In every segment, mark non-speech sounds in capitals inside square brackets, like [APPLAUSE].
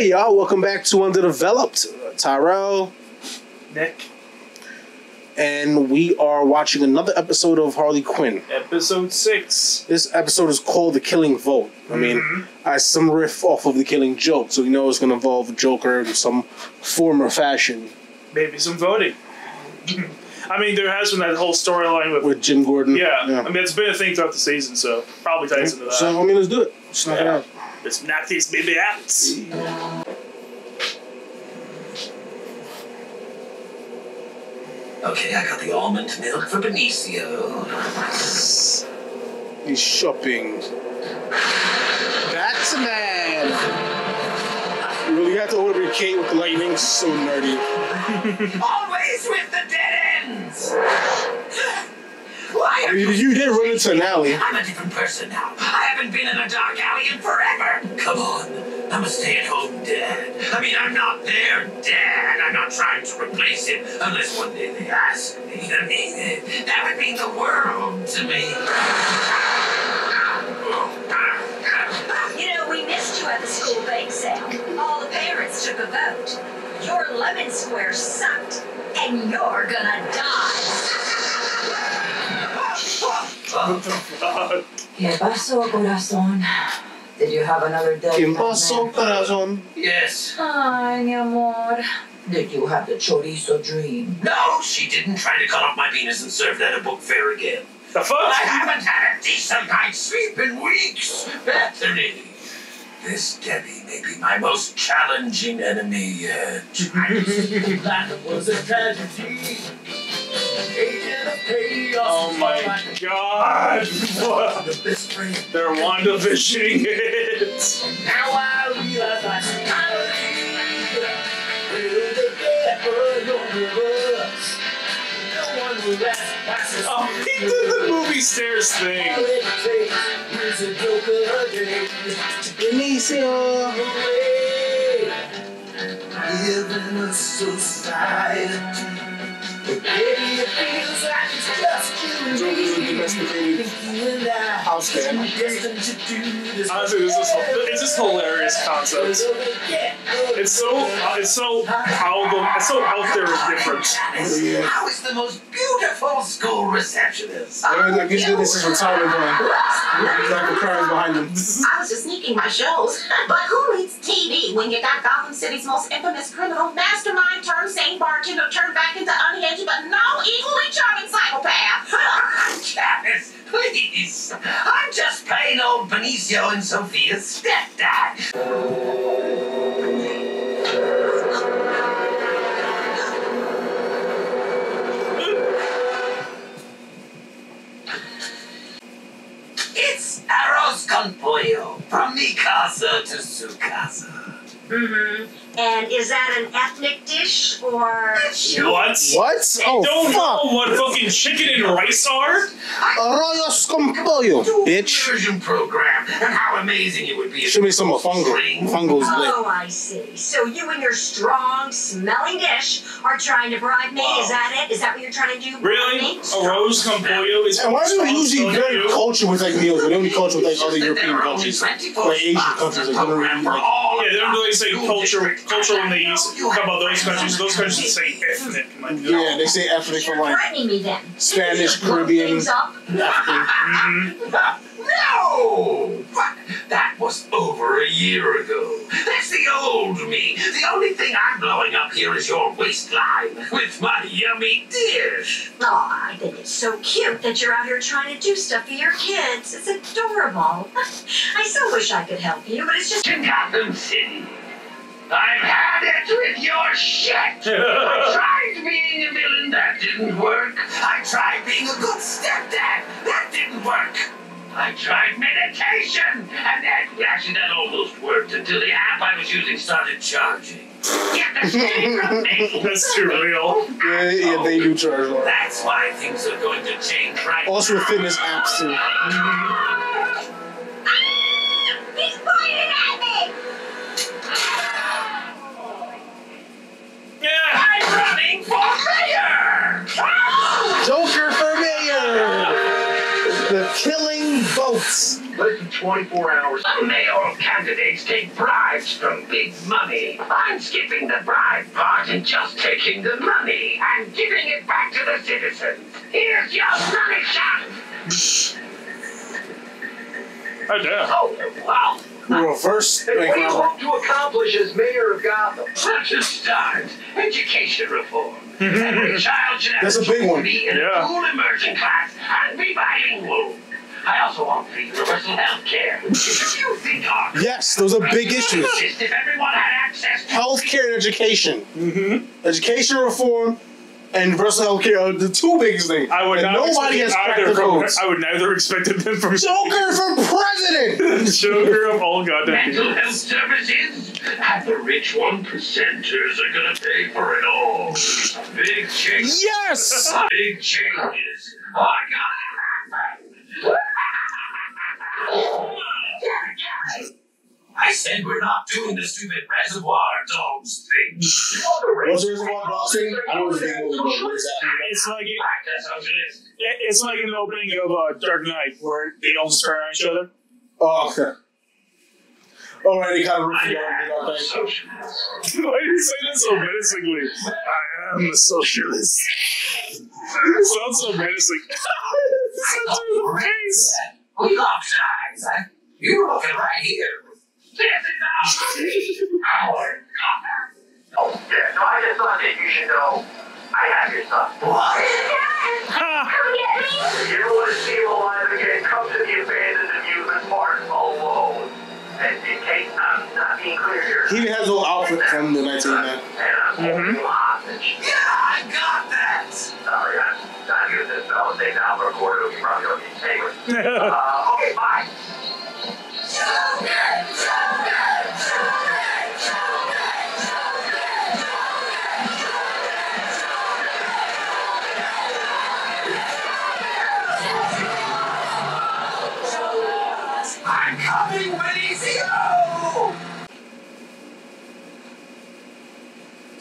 Hey y'all, welcome back to Underdeveloped. Tyrell, Nick, and we are watching another episode of Harley Quinn. episode six. This episode is called The Killing Vote. I mean, mm-hmm. I some riff off of The Killing Joke, so you know it's going to involve Joker in some form or fashion Maybe some voting. I mean, there has been that whole storyline with. with Jim Gordon. Yeah, I mean, it's been a thing throughout the season, so probably ties into that. So, I mean, let's do it. Let's knock it out. Let's knock these baby out. Okay, I got the almond milk for Benicio. He's shopping. Batman! You really have to order your cake with the lightning? So nerdy. Always with the dead ends! Why are You, you... you did run into an alley. I'm a different person now. I haven't been in a dark alley in forever. Come on. I'm a stay-at-home dad. I mean, I'm not their dad. I'm not trying to replace him unless one day they ask me. I mean, that would mean the world to me. You know, we missed you at the school bake sale. All the parents took a vote. Your lemon square sucked, and you're gonna die. [LAUGHS] Uh, ¿Qué pasó, corazón? Did you have another day? ¿Qué in that pasó, man? corazón? Yes. Ay, mi amor. Did you have the chorizo dream? No, she didn't try to cut off my penis and serve that at a book fair again. the I haven't had a decent night's sleep in weeks. Bethany, this Debbie may be my most challenging enemy yet. [LAUGHS] that was a tragedy. Agent of chaos. Oh my god! What? The best friend. They're WandaVisioning it! Now I realize I finally will they get for. No one will ask. That's Oh, he did the movie stairs thing. All it takes is a joke a day. Benicio! Live in uh, a society. But maybe it feels like House. Honestly, this is it's just hilarious concept. It's so it's so out the it's so out there different. How is the most beautiful school receptionist? I guess this is retirement. Zach crying behind him. I was just sneaking my shows. But who needs TV when you got Gotham City's most infamous criminal mastermind turned sane bartender turned back into unhinged but no equally charming psychopath? Janice, please. I'm just plain old Benicio and Sophia's stepdad. Casa to su casa. Mm-hmm. And is that an ethnic or? What? What? Oh, Don't fuck! know what fucking chicken and rice are? Arroz con pollo, bitch. Conversion program and how amazing it would be. if Show me some fungal. Fungal's oh, lit. Oh, I see. So you and your strong, smelling dish are trying to bribe me. Is that it? Is that what you're trying to do? bribe Really? me? Arroz con pollo is And why are we usually very you? cultured with like meals, but they only culture with like other There European are only countries? Like Asian spots countries, like, the don't really, program for like- all Yeah, they don't really say school culture districts. culture when they use talk about those countries. Those countries TV. say ethnic. Like, Yeah, they say ethnic You're from like threatening me then. Spanish, You blow Caribbean. things up. African. mhm. [LAUGHS] No! But that was over a year ago. That's the old me. The only thing I'm blowing up here is your waistline with my yummy dish. Oh, I think it's so cute that you're out here trying to do stuff for your kids. It's adorable. [LAUGHS] I so wish I could help you, but it's just. In Gotham City. I've had it with your shit. [LAUGHS] I tried being a villain, that didn't work. I tried being a good stepdad, that didn't work. I tried meditation, and that, actually that almost worked until the app I was using started charging. Get the shit from me. [LAUGHS] That's too real. Yeah, yeah, they do charge a lot. That's why things are going to change right Also with fitness apps too. [LAUGHS] votes. Less than 24 hours. Some mayoral candidates take bribes from big money. I'm skipping the bribe part and just taking the money and giving it back to the citizens. Here's your money shot. Oh damn. Oh, wow. Reverse And bank what do you hope to accomplish as mayor of Gotham? Such a start. Education reform. [LAUGHS] Every child should have That's a the big one. to be in Yeah. a full immersion class and be bilingual. I also want free universal health care. [LAUGHS] You think our Yes, those are big issues. If everyone had access to Healthcare and education. Mm-hmm. Education reform and universal health care are the two biggest things. I would And not nobody has expect cracked either the from. codes. I would neither expected them from Joker for president. [LAUGHS] Joker of all goddamn mental people. health services, and the rich one percenters are gonna pay for it all. Big changes. Yes. Big changes. Oh, I got it. I said we're not doing the stupid reservoir dogs thing. [LAUGHS] You want the What's the Reservoir Dogs thing? I don't know what is that. It's like socialist. it's like in the opening of uh, Dark Knight where they all just turn on each other. Oh, okay. Alrighty, kind of riffing I on am the a Why do you say that so menacingly? I am a socialist. it sounds so menacing. [LAUGHS] Such a face. We lock eyes. I, you were looking right here. This is our our Oh, yeah, no, I just thought that you should know I have your stuff. What? Ha! If you want to see him alive again, come to the abandoned amusement park alone. And in case I'm not being clear here. He even has a little outfit from the 1989. And I'm holding you hostage. Yeah, I got that. Sorry, I'm not using this fellow thing now for a quarter. You probably don't need to pay with. [LAUGHS] Uh, okay, bye.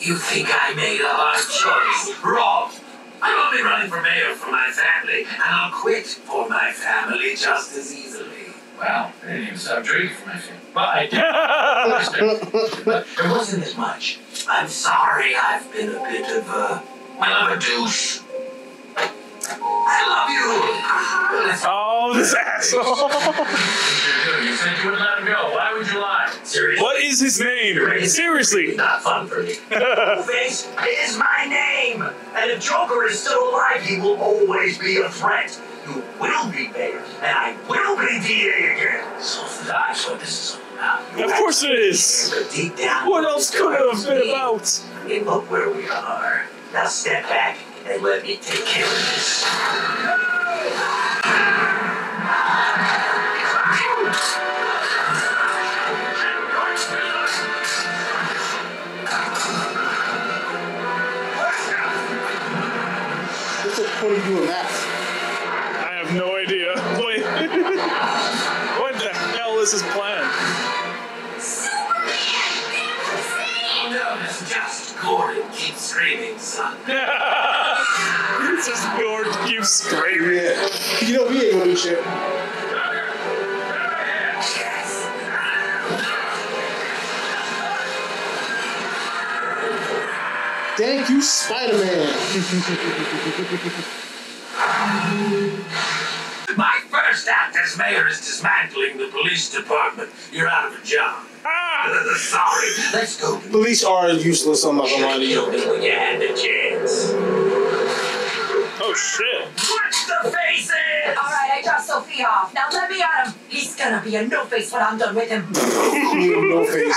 You think I made a hard choice? Wrong. I'm only running for mayor for my family, and I'll quit for my family just as easily. Well, I didn't even stop drinking for my family. But I did. but there wasn't as much. I'm sorry I've been a bit of a, well, of a douche. I love you. Oh, this asshole. [LAUGHS] you said you wouldn't let him go. Why would you lie? Seriously? Is his name? Seriously. Not fun for me. [LAUGHS] Two-Face is my name. And if Joker is still alive, he will always be a threat. You will be mayor, and I will be DA again. So that's what this is about. Of course it is. Deep down, What else could it have been about? And look where we are. Now step back and let me take care of this. Just Gordon. Keep screaming, son. it's just Gord keeps screaming. Yeah. [LAUGHS] You know, we ain't gonna do shit. Thank you, Spider [LAUGHS] act as mayor is dismantling the police department. You're out of a job. Ah! [LAUGHS] Sorry. Let's go. Police are useless, I'm not gonna lie to Kill you. me when you had the chance. Oh shit. Watch the faces! All right, I dropped Sophia off. Now let me at him. He's gonna be a no face when I'm done with him. no face.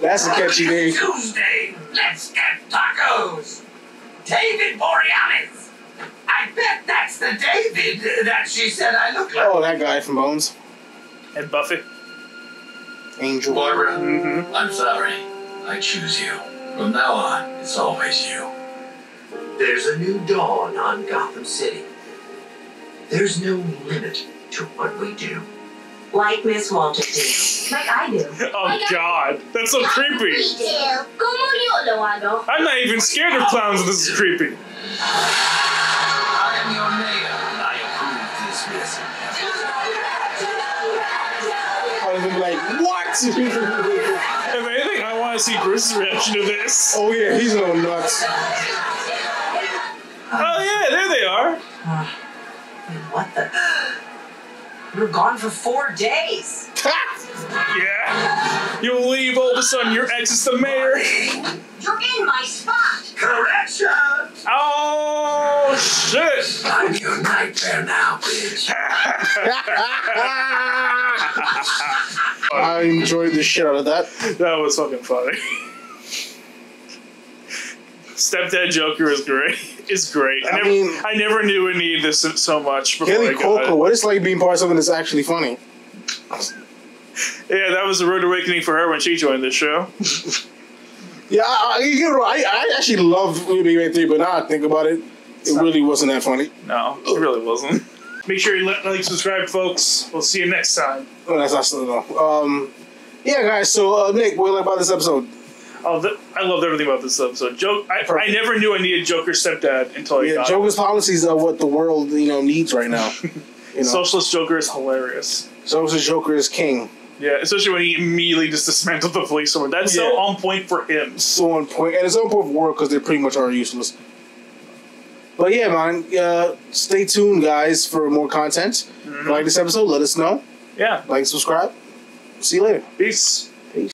That's a catchy name. Tuesday, let's get tacos. David Boreanaz. I bet that's the David that she said I look like. Oh, that guy from Bones. And Buffy. Angel. Barbara, Mm-hmm. I'm sorry. I choose you. From now on, it's always you. There's a new dawn on Gotham City. There's no limit to what we do. Like Miss Walter did. Like I do. Oh god. That's so creepy. ¿Cómo yo lo hago? I'm not even scared of clowns this is creepy. [SIGHS] like. [LAUGHS] If anything, I want to see Bruce's reaction to this. oh yeah, he's going nuts. Oh yeah, there they are. Uh, Wait, what the? You [GASPS] were gone for four days. [LAUGHS] Yeah. You leave all of a sudden your ex is the mayor. You're in my spot. Correction! Oh shit. I'm your nightmare now, bitch. I enjoyed the shit out of that. That was fucking funny. Stepdad Joker is great. Is great. I, I never, mean- I never knew it needed this so much before Kaley I Cuoco, it. what it's like being part of something that's actually funny. Yeah, that was a rude awakening for her when she joined the show. [LAUGHS] Yeah, I, I, you know, I, I actually love Big Bang Theory, but now I think about it, it really wasn't that funny. No, it really wasn't. [LAUGHS] Make sure you like, like, subscribe, folks. We'll see you next time. Oh, that's still. Um, yeah, guys. So uh, Nick, what do you like about this episode? Oh, th- I loved everything about this episode. Joke. I, I never knew I needed Joker's stepdad until I Yeah, Joker's policies are what the world you know needs right now. [LAUGHS] You know, Socialist Joker is hilarious. Socialist Joker is king. Yeah, especially when he immediately just dismantled the police. Over that's so on point for him. So on point, and it's on point for work because they pretty much are useless. But yeah, man. Uh, stay tuned, guys, for more content. If you like this episode, let us know. Yeah. Like, subscribe. See you later. Peace. Peace.